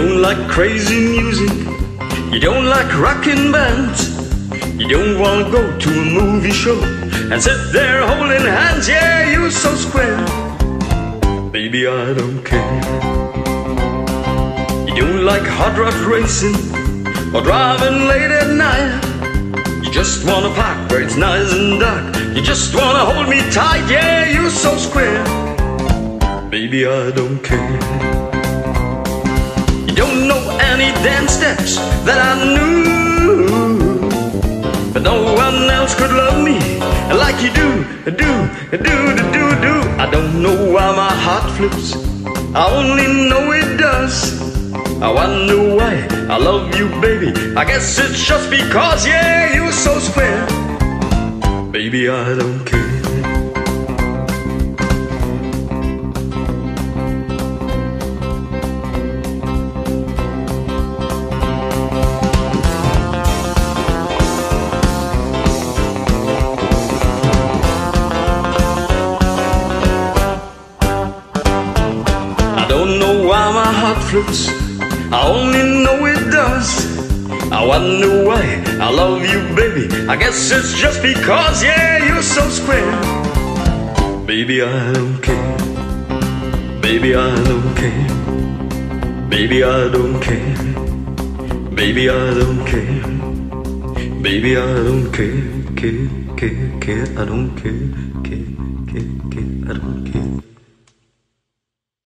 like crazy music. You don't like rockin' bands. You don't wanna go to a movie show and sit there holding hands. Yeah, you're so square. Baby, I don't care. You don't like hot rod racing or driving late at night. You just wanna park where it's nice and dark. You just wanna hold me tight. Yeah, you're so square. Baby, I don't care. You don't know any dance steps that I knew. But no one else could love me like you do, do, do, do, do, do. I don't know why my heart flips. I only know it does. I wonder why I love you, baby. I guess it's just because, yeah, you're so square. Baby, I don't care. I only know it does. I wonder why I love you, baby. I guess it's just because, yeah, you're so square. Baby, I don't care. Baby, I don't care. Baby, I don't care. Baby, I don't care. Baby, I don't care, care, care, care. I don't care.